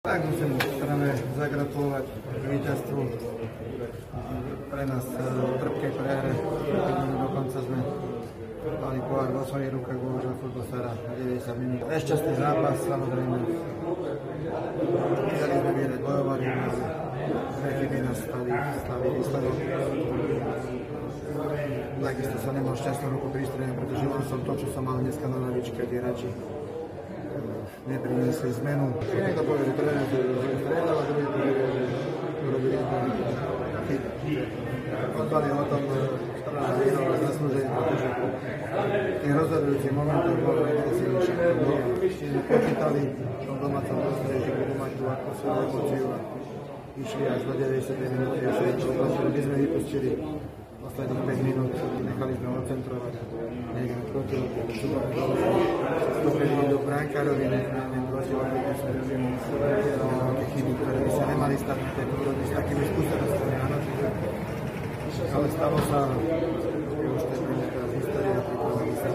Tak musím práve zagratulovať víťazstvu. Pre nás e, trpkej prehre, dokonca sme mali pohár vo svojich rukách, bohužiaľ futbol sa hrá 90 minút. Nešťastný zápas, samozrejme. Chceli sme vyhrať, bojovali, dve chyby nás stali, stali výsledok. Takisto som nemal šťastnú ruku pri strene, pretože mal som to, čo som mal dneska na lavičke, rači nepriniesli zmenu. Niekto povie, že tréner strieľal a druhý povie, že urobili chyb. Je o tom, strana vyhrala zaslúženie, pretože tých rozhodujúcich momentov bolo agresívnejšie. Ešte sme počítali v tom domácom prostredí, že budú mať tú atmosféru, emóciu a išli až do 90 minúty a všetko, by sme vypustili posledných 5 minút, nechali sme odcentrovať niekde proti vstúpili do bránkarovi, nechali proti sme robili také chyby, ktoré by sa nemali stať na tejto úrovni s takými skúsenostiami, áno, čiže ale stalo sa, je už to je teraz história, pripravili sa.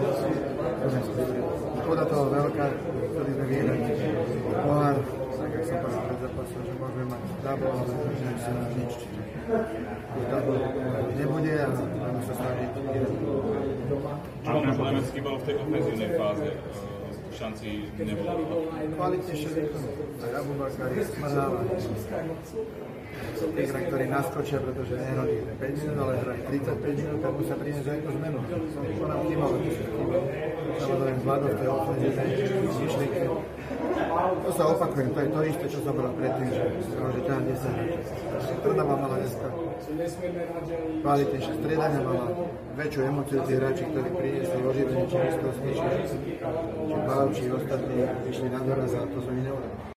Škoda toho veľká, chceli sme vyhrať pohár, tak jak som povedal pred zápasom, že môžeme mať double, ale že sa nám nič, double nebude a budeme sa snažiť. Čo vám najviac chýbalo v tej ofenzívnej fáze? Šanci nebolo. Kvalitnejšie výkon. Tak Abu Bakar je smrdáva. Sú tí hra, ktorí naskočia, pretože nehrali 5 minút, ale hrali 35 minút a musia priniesť aj tú zmenu. To nám chýbalo. Samozrejme, zvládol v tej ofenzívnej myšlienke. To sa opakujem, to je to isté, čo som bol predtým, že že ťa 10 Trnava mala dneska kvalitnejšie striedania, mala väčšiu emociu tí hráči, ktorí priniesli oživenie či mistrovství, či ostatní išli na doraz a to sme my neurobili.